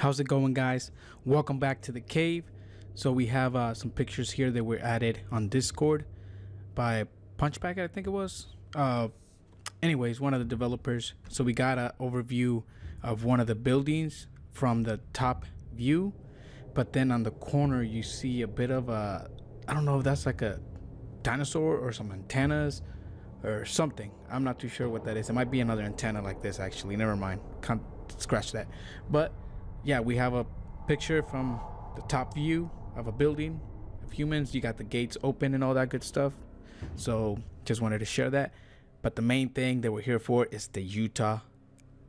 How's it going, guys? Welcome back to the cave. So we have uh, some pictures here that were added on Discord by Punchback, I think it was. Uh, anyways, one of the developers. So we got an overview of one of the buildings from the top view, but then on the corner you see a bit of a, I don't know if that's like a dinosaur or some antennas or something. I'm not too sure what that is. It might be another antenna like this actually. Never mind. Can't scratch that. But yeah, we have a picture from the top view of a building of humans. You got the gates open and all that good stuff. So just wanted to share that. But the main thing that we're here for is the Utah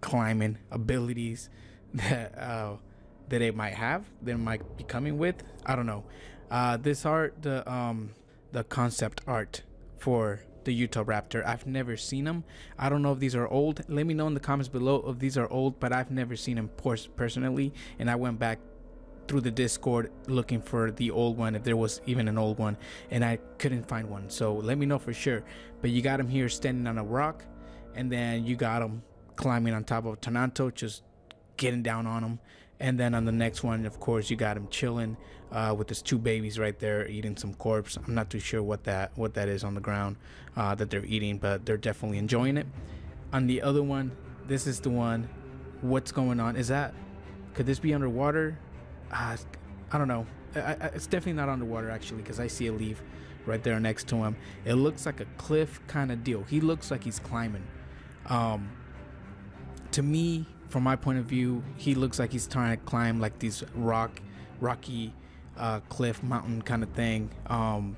climbing abilities that uh, that they might have, they might be coming with. I don't know. Uh, this art, the um, the concept art for the Utah Raptor. I've never seen them. I don't know if these are old. Let me know in the comments below if these are old, but I've never seen them personally. And I went back through the Discord looking for the old one, if there was even an old one, and I couldn't find one. So let me know for sure. But you got him here standing on a rock, and then you got him climbing on top of Tenonto, just getting down on him. And then on the next one, of course, you got him chilling uh, with his two babies right there eating some corpse. I'm not too sure what that what that is on the ground uh, that they're eating, but they're definitely enjoying it. On the other one, this is the one. What's going on? Is that could this be underwater? Uh, I don't know. I, I, it's definitely not underwater actually because I see a leaf right there next to him. It looks like a cliff kind of deal. He looks like he's climbing. Um, to me, from my point of view, he looks like he's trying to climb like these rock, rocky, uh, cliff mountain kind of thing. Um,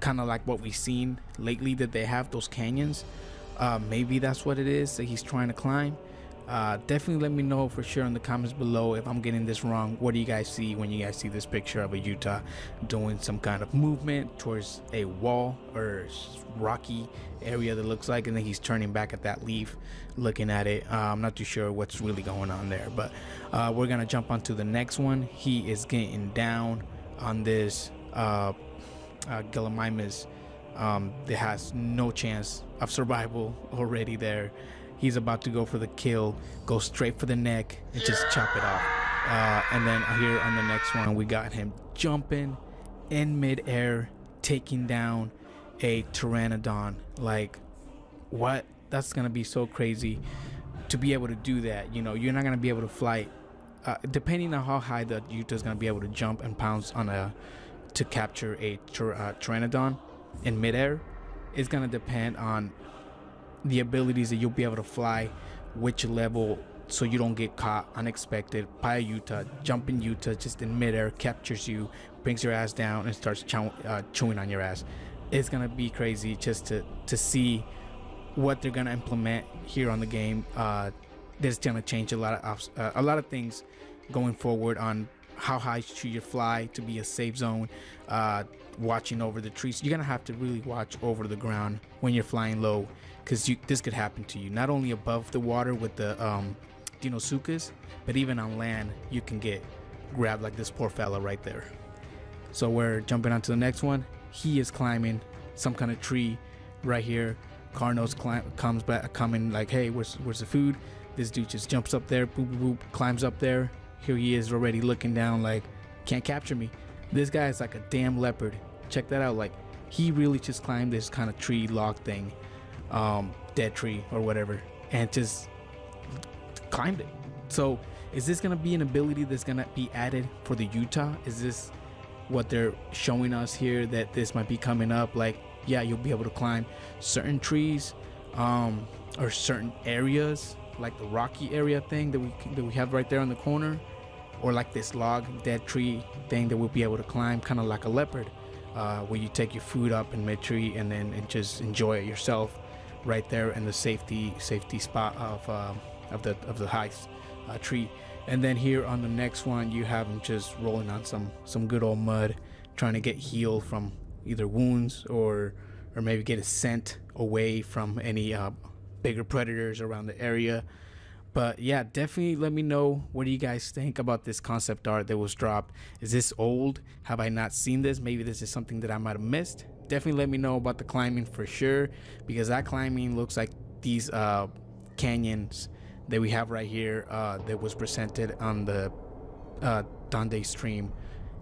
kind of like what we've seen lately that they have those canyons. Uh, maybe that's what it is that he's trying to climb. Uh, definitely let me know for sure in the comments below if I'm getting this wrong. What do you guys see when you guys see this picture of a Utah doing some kind of movement towards a wall or rocky area that looks like, and then he's turning back at that leaf, looking at it. Uh, I'm not too sure what's really going on there, but uh, we're gonna jump onto the next one. He is getting down on this uh, uh, Gallimimus um, that has no chance of survival already there he's about to go for the kill, go straight for the neck and just chop it off. Uh, and then here on the next one, we got him jumping in midair, taking down a pteranodon. Like, what? That's gonna be so crazy to be able to do that. You know, you're not gonna be able to fly. Uh, depending on how high the Utah's gonna be able to jump and pounce on a to capture a uh, pteranodon in midair, it's gonna depend on the abilities that you'll be able to fly, which level, so you don't get caught unexpected by Utah. Jumping Utah just in midair captures you, brings your ass down, and starts chow- uh, chewing on your ass. It's gonna be crazy just to to see what they're gonna implement here on the game. Uh, this is gonna change a lot of uh, a lot of things going forward on how high should you fly to be a safe zone uh, watching over the trees you're gonna have to really watch over the ground when you're flying low because this could happen to you not only above the water with the um, Deinosuchus, but even on land you can get grabbed like this poor fella right there. So we're jumping on to the next one. He is climbing some kind of tree right here. Carnos comes back, coming like, hey, where's where's the food? This dude just jumps up there, boop, boop, boop, climbs up there. Here he is already looking down like, can't capture me. This guy is like a damn leopard. Check that out. Like, he really just climbed this kind of tree log thing um, dead tree or whatever, and just climbed it. So, is this gonna be an ability that's gonna be added for the Utah? Is this what they're showing us here that this might be coming up? Like, yeah, you'll be able to climb certain trees um, or certain areas, like the rocky area thing that we that we have right there on the corner, or like this log dead tree thing that we'll be able to climb, kind of like a leopard, uh, where you take your food up in mid tree and then and just enjoy it yourself right there in the safety safety spot of uh, of the of the high uh, tree. And then here on the next one, you have him just rolling on some some good old mud, trying to get healed from either wounds or or maybe get a scent away from any uh, bigger predators around the area. But yeah, definitely let me know what do you guys think about this concept art that was dropped. Is this old? Have I not seen this? Maybe this is something that I might have missed definitely let me know about the climbing for sure because that climbing looks like these uh, canyons that we have right here uh, that was presented on the uh, Donde stream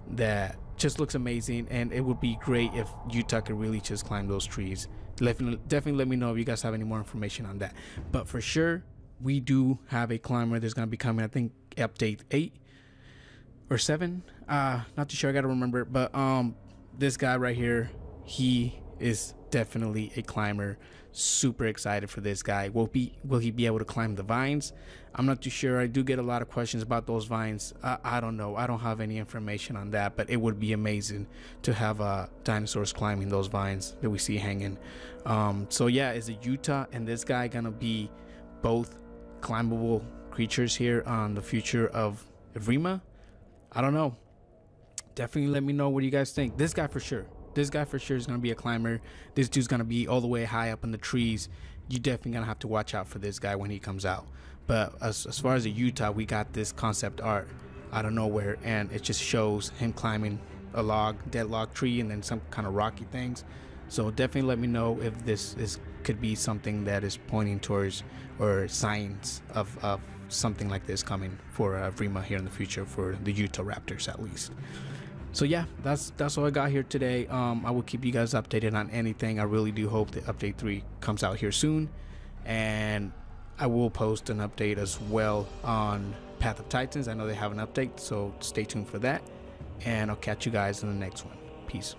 that just looks amazing, and it would be great if Utah could really just climb those trees. Definitely, definitely let me know if you guys have any more information on that. But for sure, we do have a climber that's gonna be coming. I think update eight or seven. Uh, not too sure. I gotta remember. But um, this guy right here, he is definitely a climber. Super excited for this guy. Will be will he be able to climb the vines? I'm not too sure. I do get a lot of questions about those vines. Uh, I don't know. I don't have any information on that, but it would be amazing to have uh, dinosaurs climbing those vines that we see hanging. Um, so yeah, is it Utah and this guy gonna be both climbable creatures here on the future of Evrima? I don't know. Definitely let me know what you guys think. This guy for sure. This guy for sure is gonna be a climber. This dude's gonna be all the way high up in the trees. You definitely gonna have to watch out for this guy when he comes out. But as, as far as the Utah, we got this concept art out of nowhere, and it just shows him climbing a log, dead log tree, and then some kind of rocky things. So definitely let me know if this is could be something that is pointing towards or signs of, of something like this coming for uh, Vrima here in the future for the Utah Raptors at least. So yeah, that's that's all I got here today. Um, I will keep you guys updated on anything. I really do hope that update three comes out here soon, and I will post an update as well on Path of Titans. I know they have an update, so stay tuned for that. And I'll catch you guys in the next one. Peace.